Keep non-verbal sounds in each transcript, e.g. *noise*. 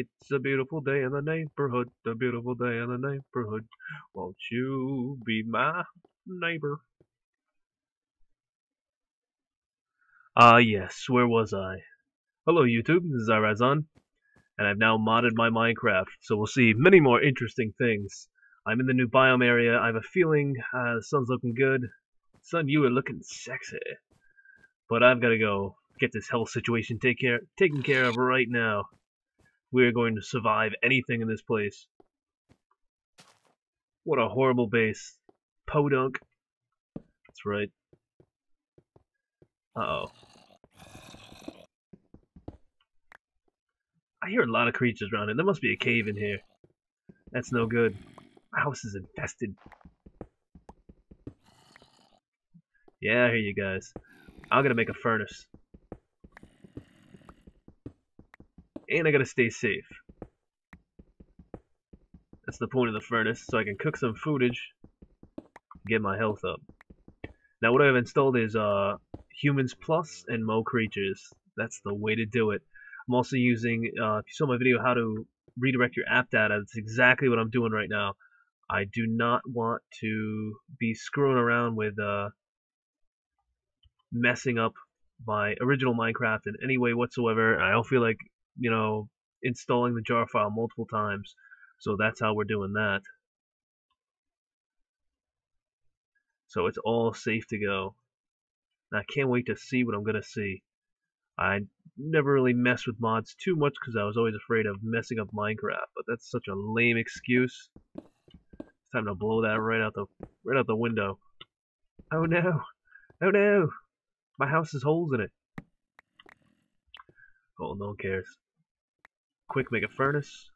It's a beautiful day in the neighborhood, a beautiful day in the neighborhood. Won't you be my neighbor? Ah, yes, where was I? Hello, YouTube, this is Iriseon, and I've now modded my Minecraft, so we'll see many more interesting things. I'm in the new biome area. I have a feeling uh, the sun's looking good. Sun, you are looking sexy. But I've got to go get this health situation take care, taken care of right now. We're going to survive anything in this place. What a horrible base. Podunk. That's right. Uh-oh. I hear a lot of creatures around it. There must be a cave in here. That's no good. My house is infested. Yeah, I hear you guys. I'm gonna make a furnace. And I gotta stay safe. That's the point of the furnace, so I can cook some footage, get my health up. Now what I've installed is uh, Humans Plus and Mo Creatures. That's the way to do it. I'm also using, uh, if you saw my video how to redirect your app data, that's exactly what I'm doing right now. I do not want to be screwing around with uh, messing up my original Minecraft in any way whatsoever. I don't feel like, you know, installing the jar file multiple times. So that's how we're doing that. So it's all safe to go. And I can't wait to see what I'm going to see. I never really messed with mods too much because I was always afraid of messing up Minecraft, but that's such a lame excuse. It's time to blow that right out the right out the window. Oh no! Oh no! My house has holes in it. Oh, no one cares. Quick, make a furnace.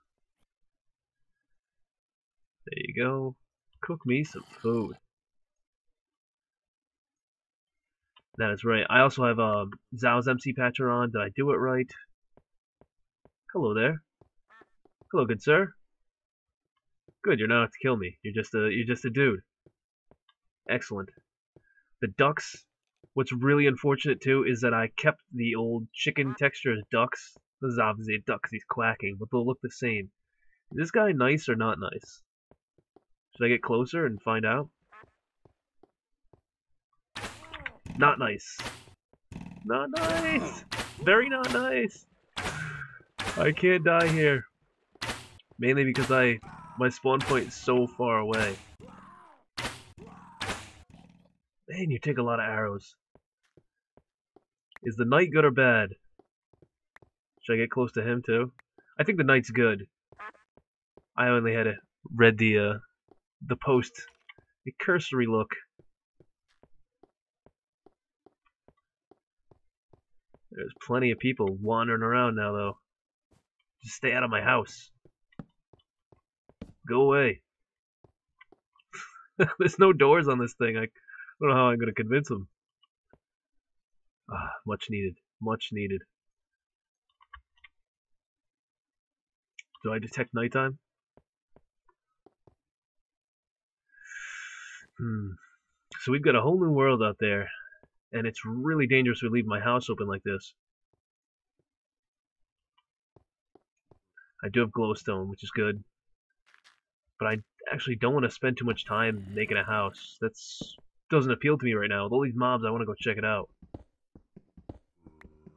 There you go. Cook me some food. That is right. I also have a um, Xau's MC Patcher on. Did I do it right? Hello there. Hello, good sir. Good, you're not out to kill me. You're just a you're just a dude. Excellent. The ducks. What's really unfortunate too is that I kept the old chicken texture as ducks. This is obviously a duck because he's quacking, but they'll look the same. Is this guy nice or not nice? Should I get closer and find out? Not nice. Not nice! Very not nice! I can't die here. Mainly because I my spawn point is so far away. Man, you take a lot of arrows. Is the knight good or bad? Should I get close to him too? I think the knight's good. I only had a, read the uh, the post, a cursory look. There's plenty of people wandering around now, though. Just stay out of my house. Go away. *laughs* There's no doors on this thing. I don't know how I'm going to convince them. Ah, much needed. Much needed. Do I detect nighttime? Hmm. So we've got a whole new world out there and it's really dangerous to leave my house open like this. I do have glowstone, which is good. But I actually don't want to spend too much time making a house. That's doesn't appeal to me right now. With all these mobs, I want to go check it out.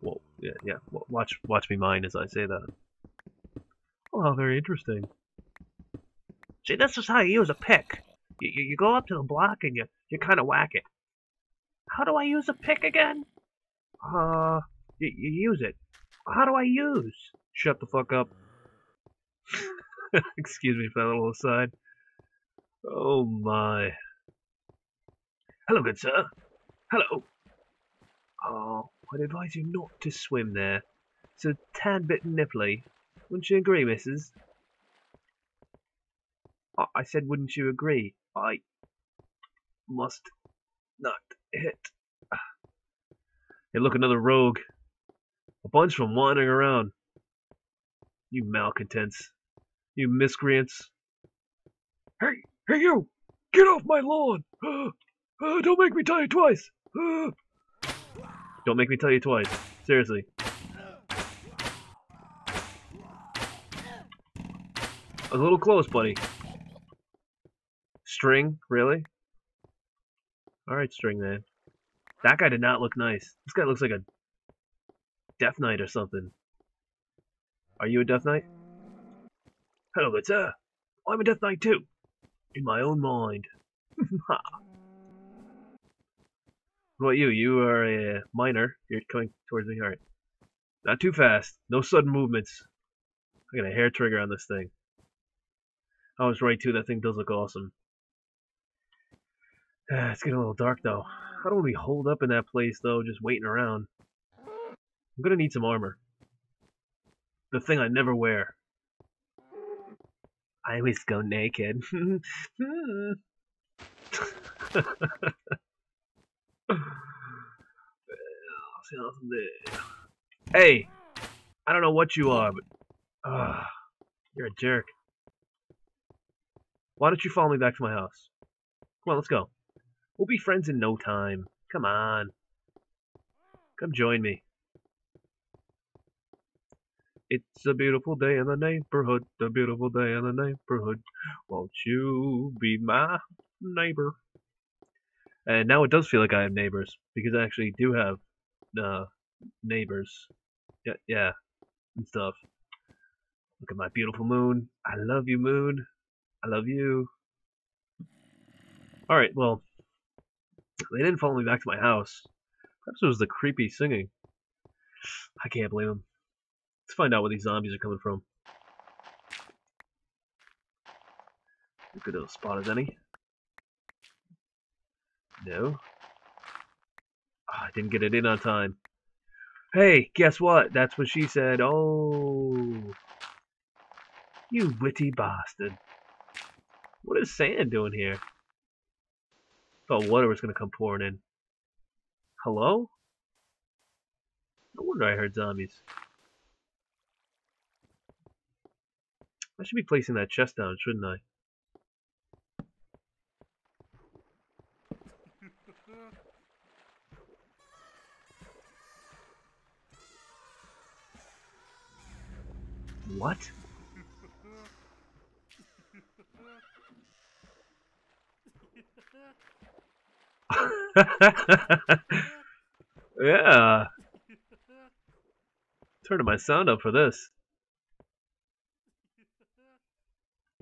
Well, yeah, yeah. Watch, watch me mine as I say that. Oh, very interesting. See, this is how you use a pick. You, you, you go up to the block and you, you kind of whack it. How do I use a pick again? Uh, you, you use it. How do I use? Shut the fuck up. *laughs* Excuse me for that little aside. Oh my. Hello, good sir. Hello. Oh, I'd advise you not to swim there. It's a tad bit nipply. Wouldn't you agree, missus? I, I said, wouldn't you agree? I must not hit. Hey, look, another rogue. A bunch from wandering around. You malcontents. You miscreants. Hey, hey you! Get off my lawn! Uh, *gasps* uh, don't make me tell you twice! Uh. *gasps* Don't make me tell you twice. Seriously. A little close, buddy. String, really? Alright, String Man. That guy did not look nice. This guy looks like a Death Knight or something. Are you a Death Knight? Hello, good sir. I'm a Death Knight too. In my own mind. *laughs* what about you? You are a miner. You're coming towards me. Alright. Not too fast. No sudden movements. I got a hair trigger on this thing. I was right too. That thing does look awesome. *sighs* It's getting a little dark though. How do we hold up in that place though, just waiting around? I'm gonna need some armor. The thing I never wear. I always go naked. *laughs* hey! I don't know what you are, but... Uh, you're a jerk. Why don't you follow me back to my house? Come on, let's go. We'll be friends in no time. Come on. Come join me. It's a beautiful day in the neighborhood, a beautiful day in the neighborhood. Won't you be my neighbor? And now it does feel like I have neighbors, because I actually do have uh, neighbors. Yeah, yeah, and stuff. Look at my beautiful moon. I love you, moon. I love you. Alright, well, they didn't follow me back to my house. Perhaps it was the creepy singing. I can't blame them. Let's find out where these zombies are coming from. Good a spot as any. No. Oh, I didn't get it in on time. Hey, guess what? That's what she said. Oh. You witty bastard. What is sand doing here? Thought water was gonna come pouring in. Hello? No wonder I heard zombies. I should be placing that chest down, shouldn't I? *laughs* What? *laughs* yeah. Turning my sound up for this.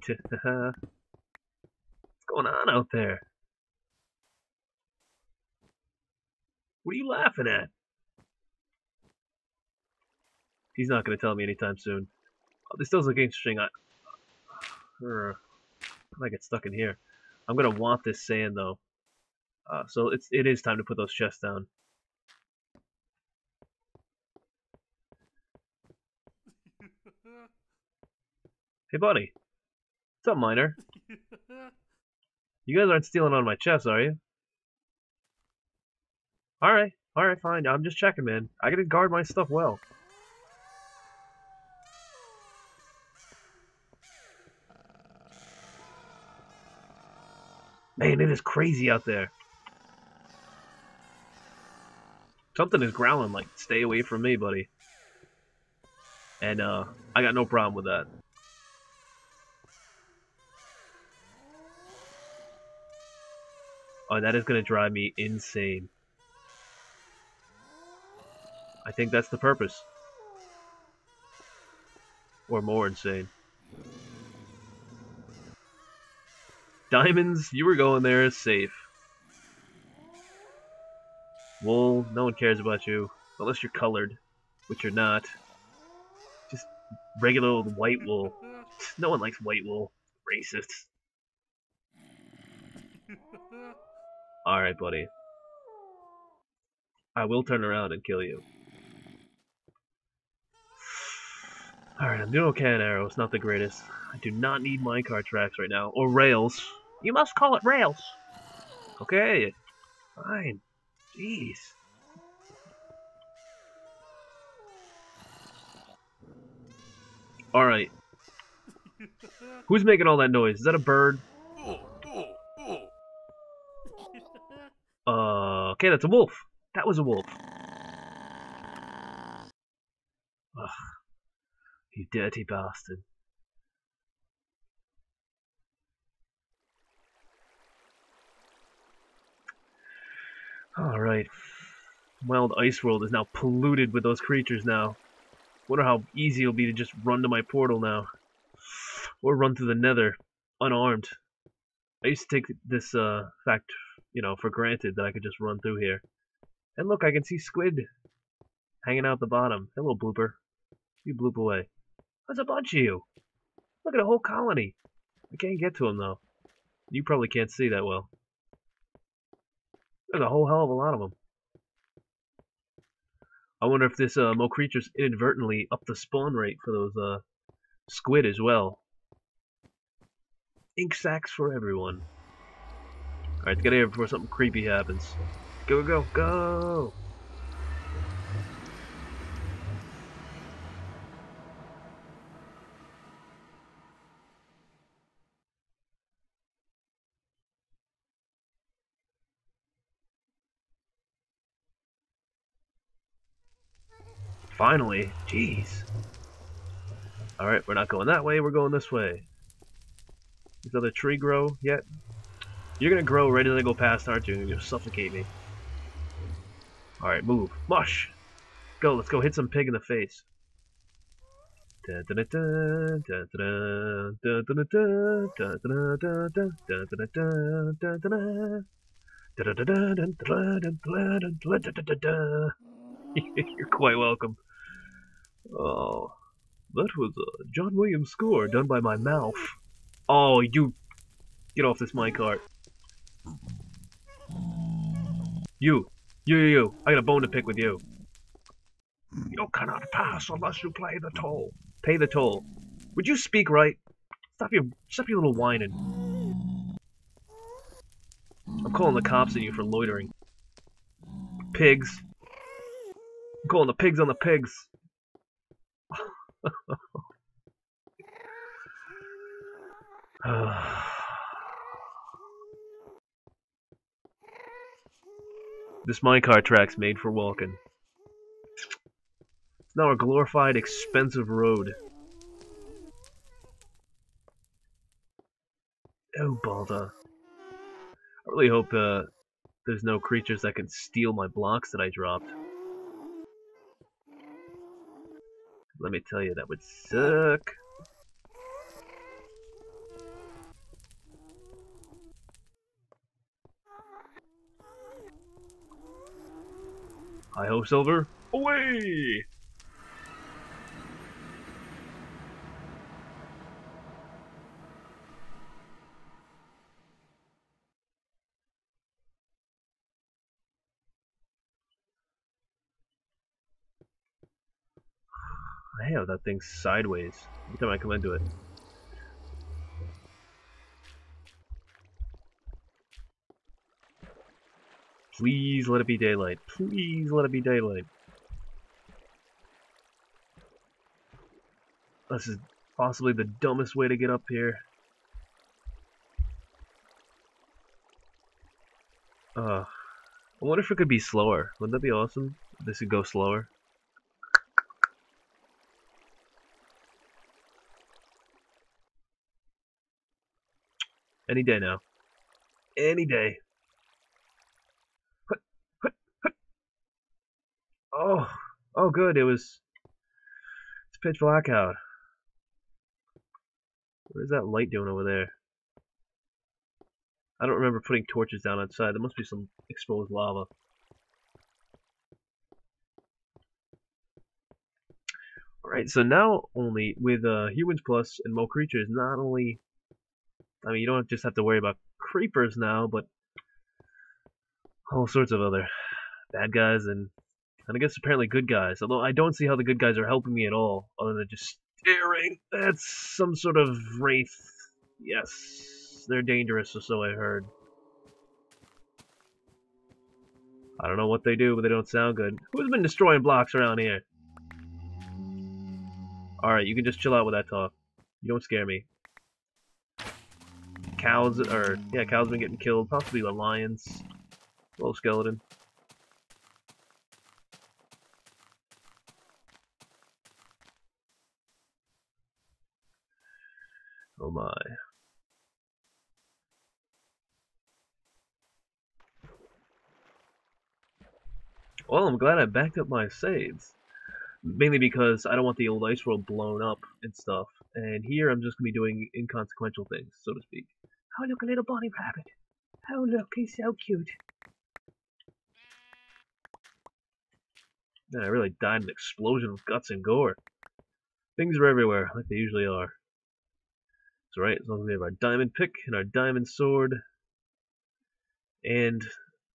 What's going on out there? What are you laughing at? He's not going to tell me anytime soon. Oh, this does look interesting. I, uh, I get stuck in here. I'm going to want this sand, though. Uh, so it's it is time to put those chests down. *laughs* hey, buddy. What's up, miner? You guys aren't stealing on my chest, are you? Alright, alright, fine. I'm just checking, man. I gotta guard my stuff well. Man, it is crazy out there. Something is growling like, stay away from me, buddy. And, uh, I got no problem with that. Oh, that is going to drive me insane. I think that's the purpose. Or more insane. Diamonds, you were going there safe. Wool, no one cares about you. Unless you're colored, which you're not. Just regular old white wool. *laughs* No one likes white wool. Racists. *laughs* Alright, buddy. I will turn around and kill you. Alright, I'm doing okay on arrows, not the greatest. I do not need minecart tracks right now. Or rails. You must call it rails. Okay. Fine. Jeez. Alright. Who's making all that noise? Is that a bird? *laughs* Uh, okay, that's a wolf. That was a wolf. Ugh. You dirty bastard. Alright. Wild Ice World is now polluted with those creatures now. Wonder how easy it'll be to just run to my portal now. Or run through the nether, unarmed. I used to take this uh, fact, you know, for granted that I could just run through here. And look, I can see squid hanging out the bottom. Hello, blooper. You bloop away. There's a bunch of you. Look at a whole colony. I can't get to them though. You probably can't see that well. There's a whole hell of a lot of them. I wonder if this uh, Mo creatures inadvertently upped the spawn rate for those uh, squid as well. Ink sacks for everyone. Alright, get here before something creepy happens. Go, go, go! Finally, jeez. Alright, we're not going that way, we're going this way. Does other tree grow yet? You're gonna grow right as I go past, aren't you? You're gonna suffocate me. Alright, move. Mush! Go, let's go hit some pig in the face. *laughs* You're quite welcome. Oh, that was a John Williams score done by my mouth. Oh, you get off this minecart. You, you, you, you. I got a bone to pick with you. You cannot pass unless you pay the toll. Pay the toll. Would you speak right? Stop your, stop your little whining. I'm calling the cops on you for loitering. Pigs. Calling the pigs on the pigs. *sighs* this minecart track's made for walking. It's now a glorified, expensive road. Oh, Balda. I really hope uh, there's no creatures that can steal my blocks that I dropped. Let me tell you, that would suck. Hi ho, Silver. Away! Have that thing sideways every time I come into it. Please let it be daylight. Please let it be daylight. This is possibly the dumbest way to get up here. Uh, I wonder if it could be slower. Wouldn't that be awesome? This could go slower. Any day now. Any day. Oh, oh good, it was... It's pitch black out. What is that light doing over there? I don't remember putting torches down outside. There must be some exposed lava. Alright, so now only with uh, Humans Plus and Mo Creatures, not only I mean, you don't just have to worry about creepers now, but all sorts of other bad guys and, and I guess apparently good guys. Although I don't see how the good guys are helping me at all, other than just staring. That's some sort of wraith. Yes, they're dangerous, or so I heard. I don't know what they do, but they don't sound good. Who's been destroying blocks around here? Alright, you can just chill out with that talk. You don't scare me cows, or, yeah, cows been getting killed, possibly the lions. Little skeleton. Oh my. Well, I'm glad I backed up my saves. Mainly because I don't want the old ice world blown up and stuff. And here I'm just going to be doing inconsequential things, so to speak. Oh, look, a little bunny rabbit. Oh, look, he's so cute. Man, I really died in an explosion of guts and gore. Things are everywhere, like they usually are. That's right, as long as we have our diamond pick and our diamond sword, and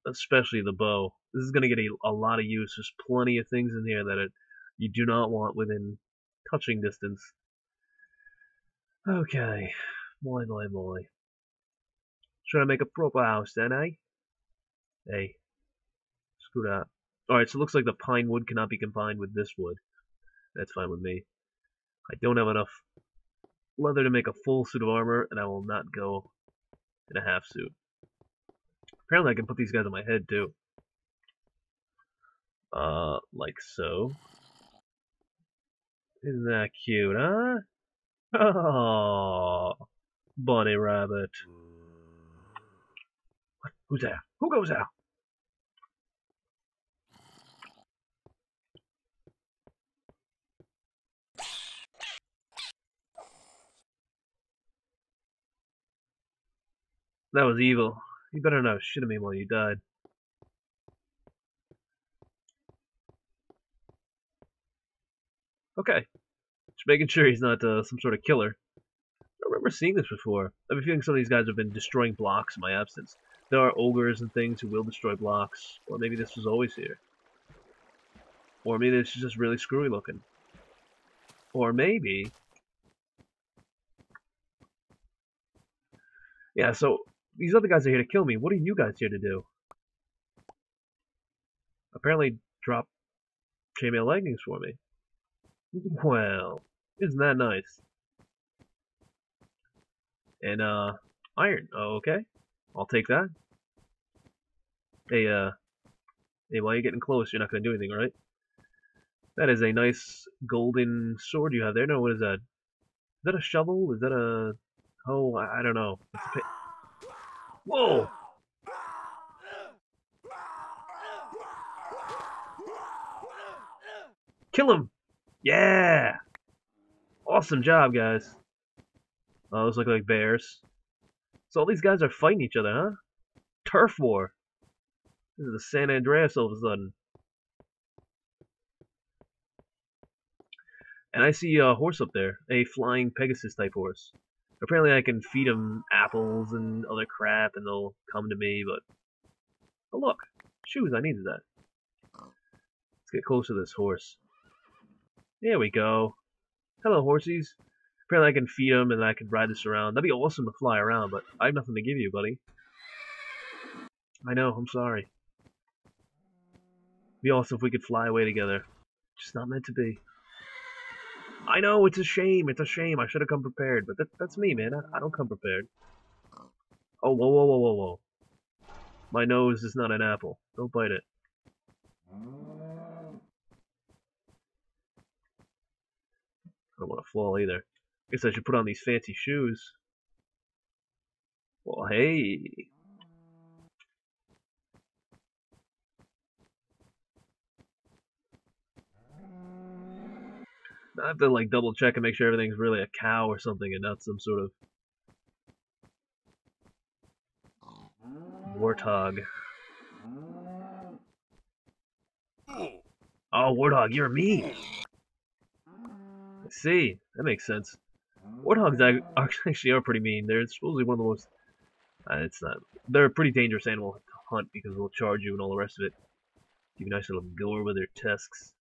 especially the bow. This is going to get a, a, lot of use. There's plenty of things in here that it, you do not want within touching distance. Okay, boy, boy, boy. Should I make a proper house then, eh? Hey, screw that. Alright, so it looks like the pine wood cannot be combined with this wood. That's fine with me. I don't have enough leather to make a full suit of armor, and I will not go in a half suit. Apparently I can put these guys on my head, too. Uh, like so. Isn't that cute, huh? *laughs* Oh, bunny rabbit. Who's there? Who goes there? That was evil. You better not shit at me while you died. Okay. Just making sure he's not uh, some sort of killer. I remember seeing this before. I have a feeling some of these guys have been destroying blocks in my absence. There are ogres and things who will destroy blocks. Or maybe this was always here. Or maybe this is just really screwy looking. Or maybe... Yeah, so these other guys are here to kill me. What are you guys here to do? Apparently drop chainmail leggings for me. *laughs* Well, isn't that nice? And, uh, iron. Oh, okay. I'll take that. Hey, uh, hey, while you're getting close, you're not going to do anything, right? That is a nice golden sword you have there. No, what is that? Is that a shovel? Is that a... Oh, I, I don't know. Whoa! Kill him! Yeah! Awesome job, guys. Oh, those look like bears. So all these guys are fighting each other, huh? Turf war. This is the San Andreas all of a sudden. And I see a horse up there, a flying Pegasus type horse. Apparently I can feed them apples and other crap and they'll come to me, but... Oh look! Shoes, I needed that. Let's get close to this horse. There we go. Hello, horsies. Apparently I can feed him and I can ride this around. That'd be awesome to fly around, but I have nothing to give you, buddy. I know, I'm sorry. Be awesome if we could fly away together. Just not meant to be. I know, it's a shame, it's a shame. I should have come prepared, but that, that's me, man. I, I don't come prepared. Oh, whoa, whoa, whoa, whoa, whoa. My nose is not an apple. Don't bite it. I don't want to fall either. Guess I should put on these fancy shoes. Well, hey. I have to like double check and make sure everything's really a cow or something and not some sort of warthog. Oh, warthog, you're me. I see. That makes sense. Warthogs *laughs* actually are pretty mean. They're supposedly one of the most. Uh, it's not. They're a pretty dangerous animal to hunt because they'll charge you and all the rest of it. Give you a nice little gore with their tusks.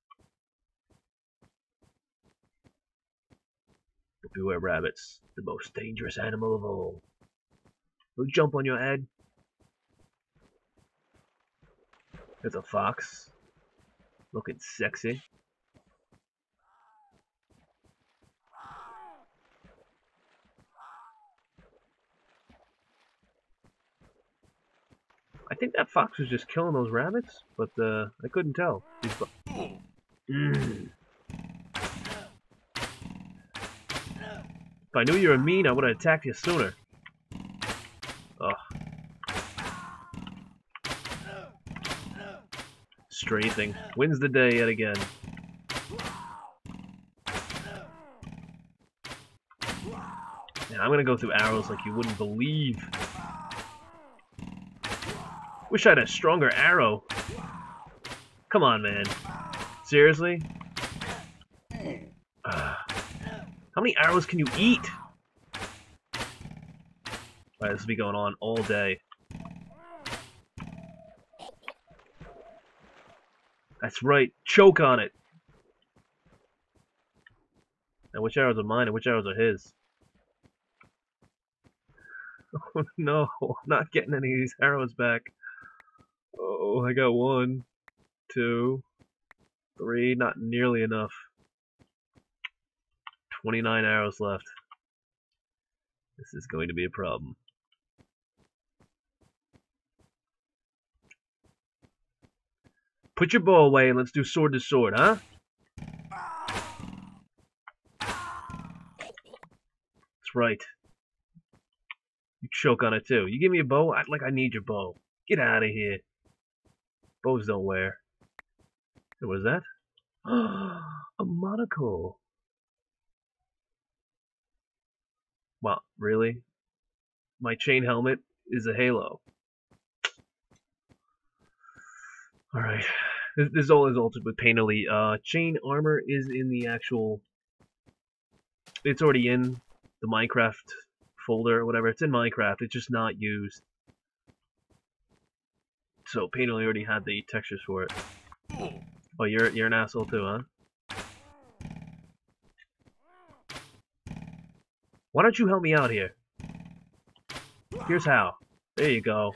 But beware rabbits, the most dangerous animal of all. They'll jump on your head. There's a fox. Looking sexy. I think that fox was just killing those rabbits, but uh, I couldn't tell. Mm. If I knew you were mean, I would have attacked you sooner. Ugh. strafing. Wins the day yet again. And I'm gonna go through arrows like you wouldn't believe. Wish I had a stronger arrow. Come on, man. Seriously? Uh, how many arrows can you eat? Alright, this will be going on all day. That's right, choke on it! Now which arrows are mine and which arrows are his? *laughs* Oh no, not getting any of these arrows back. Oh, I got one, two, three, not nearly enough. 29 arrows left. This is going to be a problem. Put your bow away and let's do sword to sword, huh? That's right. You choke on it too. You give me a bow? I, like I need your bow. Get out of here. Bows don't wear. What was that? *gasps* a monocle. Wow, really? My chain helmet is a halo. Alright. This, this all is altered with Painterly. Uh, chain armor is in the actual... It's already in the Minecraft folder or whatever. It's in Minecraft. It's just not used. So Elite already had the textures for it. Oh, you're you're an asshole too, huh? Why don't you help me out here? Here's how. There you go.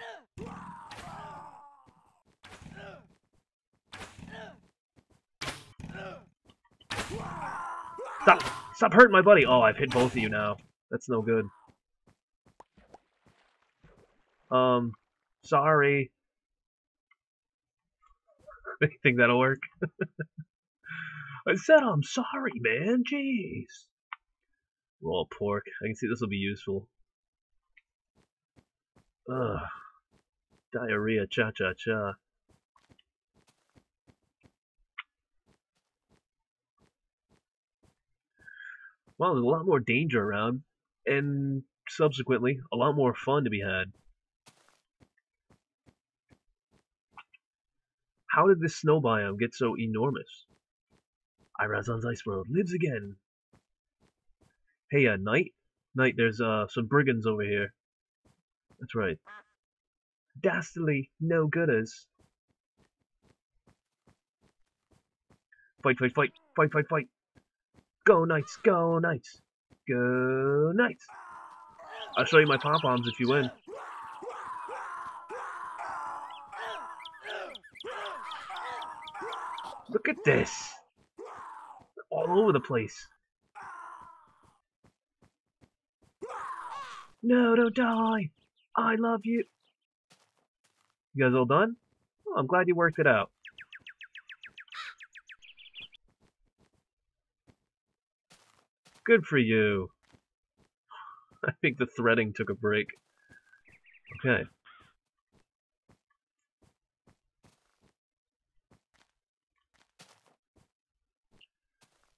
Stop! Stop hurting my buddy! Oh, I've hit both of you now. That's no good. Um, sorry. *laughs* Think that'll work. *laughs* I said I'm sorry, man. Jeez. Raw pork. I can see this will be useful. Ugh. Diarrhea, cha cha cha. Well, there's a lot more danger around, and subsequently, a lot more fun to be had. How did this snow biome get so enormous? Iriseon's Ice World lives again. Hey, uh, Knight? Knight, there's, uh, some brigands over here. That's right. Dastardly no-gooders. Fight, fight, fight, fight, fight, fight. Go Knights, go Knights. Go Knights. I'll show you my pom-poms if you win. Look at this. All over the place. No, don't die. I love you. You guys all done? I'm glad you worked it out. Good for you. *laughs* I think the threading took a break. Okay.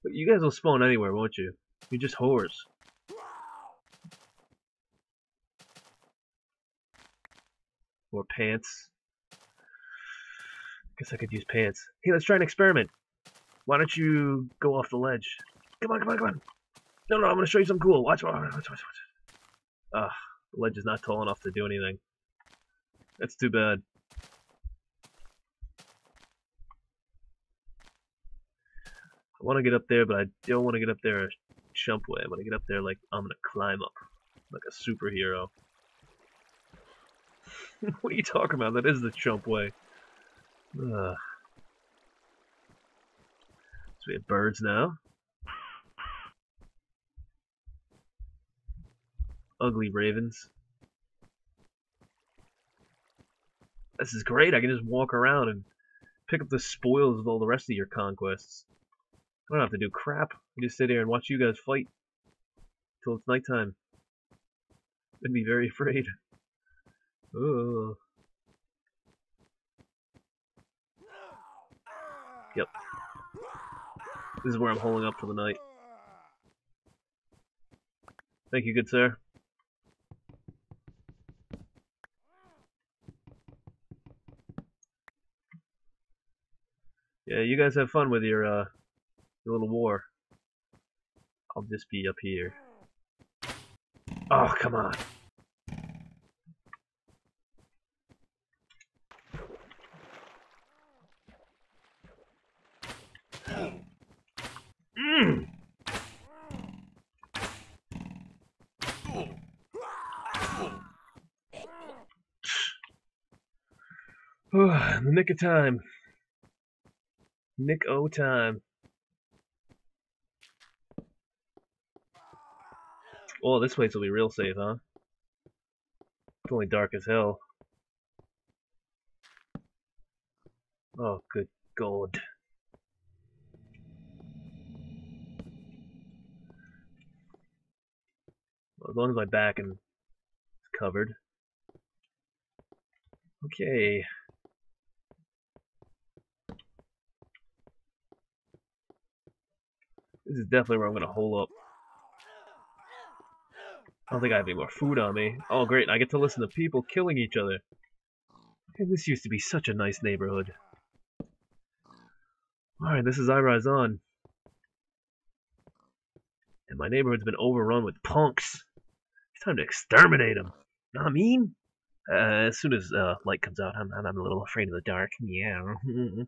But you guys will spawn anywhere, won't you? You're just whores. More pants. Guess I could use pants. Hey, let's try an experiment. Why don't you go off the ledge? Come on, come on, come on. No, no, I'm going to show you something cool. Watch, watch, watch, watch, watch. Ah, the ledge is not tall enough to do anything. That's too bad. I want to get up there, but I don't want to get up there a jump way. I want to get up there like I'm going to climb up. Like a superhero. *laughs* what are you talking about? That is the jump way. Ugh. So we have birds now. Ugly ravens. This is great. I can just walk around and pick up the spoils of all the rest of your conquests. I don't have to do crap. I just sit here and watch you guys fight till it's nighttime. I'd be very *laughs* afraid. Ugh. Yep. This is where I'm holding up for the night. Thank you, good sir. Yeah, you guys have fun with your, uh, your little war. I'll just be up here. Oh, come on. Mm. *sighs* In the nick of time. Nick O time. Oh, this place will be real safe, huh? It's only dark as hell. Oh, good god. Well, as long as my back is covered. Okay. This is definitely where I'm going to hole up. I don't think I have any more food on me. Oh great, I get to listen to people killing each other. And this used to be such a nice neighborhood. Alright, this is Iriseon. And my neighborhood's been overrun with punks. It's time to exterminate them. Know what I mean? Uh, as soon as uh, light comes out, I'm, I'm a little afraid of the dark. Yeah. *laughs*